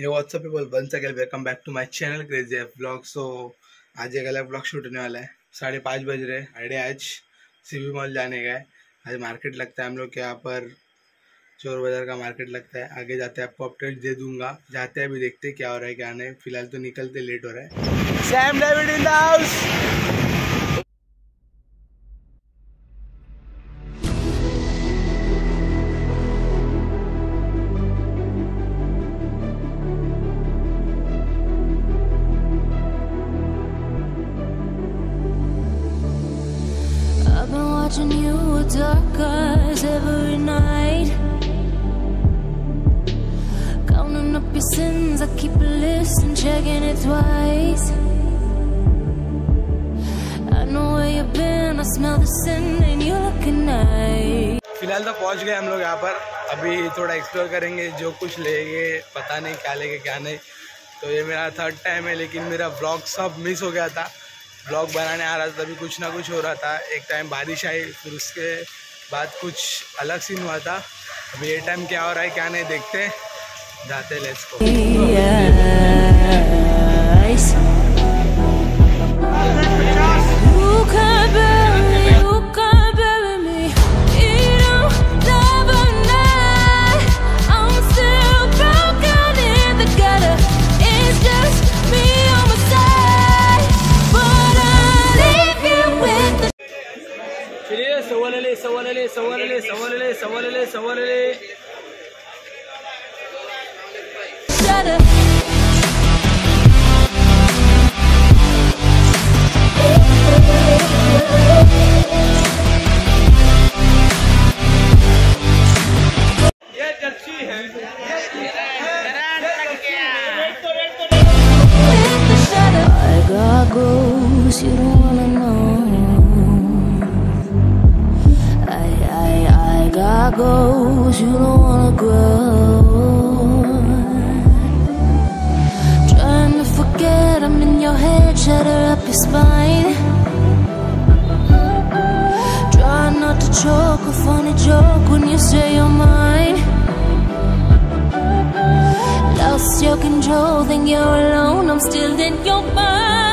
ये what's up people once again welcome back to my channel crazy F blog so आज एक अलग blog shoot होने वाला है। साढ़े पाँच बज रहे अरे, आज सीवी मॉल जाने गए आज मार्केट लगता है हम लोग के यहाँ पर। चोर बाज़ार का मार्केट लगता है। आगे जाते हैं, आपको अपडेट दे दूँगा। जाते हैं, अभी देखते क्या हो रहा है, क्या नहीं। फ़िलहाल तो निकलते लेट हो रहा है। Watching you with dark eyes every night. Counting up your sins, I keep a list and checking it twice. I know where you've been, I smell the sin and you're looking nice. फ़िलहाल तो पहुँच गए हम लोग यहाँ पर अभी थोड़ा एक्सप्लोर करेंगे जो कुछ लेंगे पता नहीं क्या लेंगे क्या नहीं तो ये मेरा थर्ड टाइम है लेकिन मेरा ब्लॉग सब मिस हो गया था ब्लॉग बनाने आ रहा था, तभी कुछ ना कुछ हो रहा था। एक टाइम बारिश आई, फिर उसके बाद कुछ अलग सीन हुआ था। अभी ये टाइम क्या हो रहा है, क्या नहीं, देखते जाते लेट्स को ಸವಾಲಲೆ ಸವಾಲಲೆ ಸವಾಲಲೆ ಸವಾಲಲೆ ಸವಾಲಲೆ you don't wanna goes, you don't wanna grow. Trying to forget, I'm in your head, shatter up your spine. Try not to choke, a funny joke when you say you're mine. Lost your control, think you're alone, I'm still in your mind.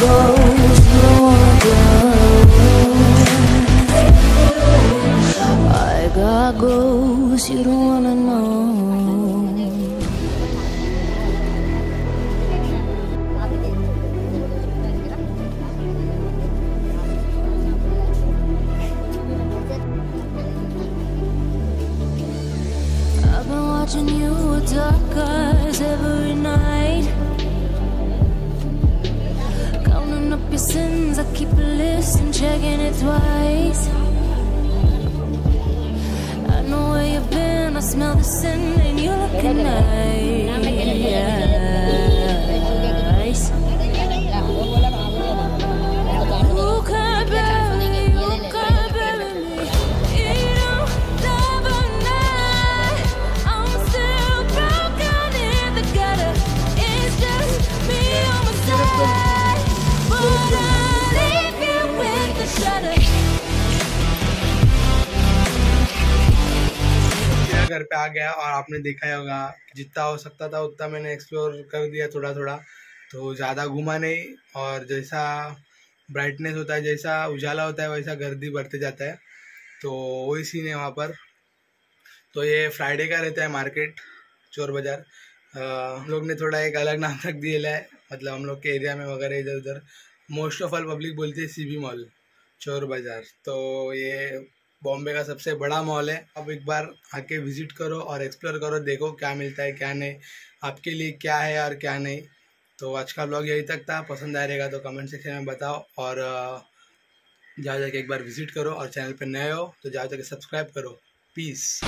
goes no good. Watching you with dark eyes every night. Counting up your sins, I keep a list and checking it twice I know where you've been. I smell the sin and you're looking nice. घर पे आ गया और आपने देखा होगा जितना हो सकता था उतना मैंने एक्सप्लोर कर दिया थोड़ा थोड़ा तो ज़्यादा घूमा नहीं और जैसा ब्राइटनेस होता है, जैसा उजाला होता है, वैसा गर्दी बढ़ते जाता है। तो वही सीन है वहाँ पर। तो ये फ्राइडे का रहता है मार्केट चोर बाज़ार। हम लोग ने थोड़ा एक अलग नाम रख दिया है मतलब हम लोग के एरिया में वगैरह इधर उधर मोस्ट ऑफ़ ऑल पब्लिक बोलती है सीबी मॉल चोर बाज़ार। तो ये बॉम्बे का सबसे बड़ा मॉल है। अब एक बार आके विज़िट करो और एक्सप्लोर करो, देखो क्या मिलता है, क्या नहीं, आपके लिए क्या है और क्या नहीं। तो आज का ब्लॉग यही तक था। पसंद आ रहेगा तो कमेंट सेक्शन में बताओ और जाओ जाके एक बार विज़िट करो और चैनल पर नए हो तो जाओ जाके सब्सक्राइब करो। पीस।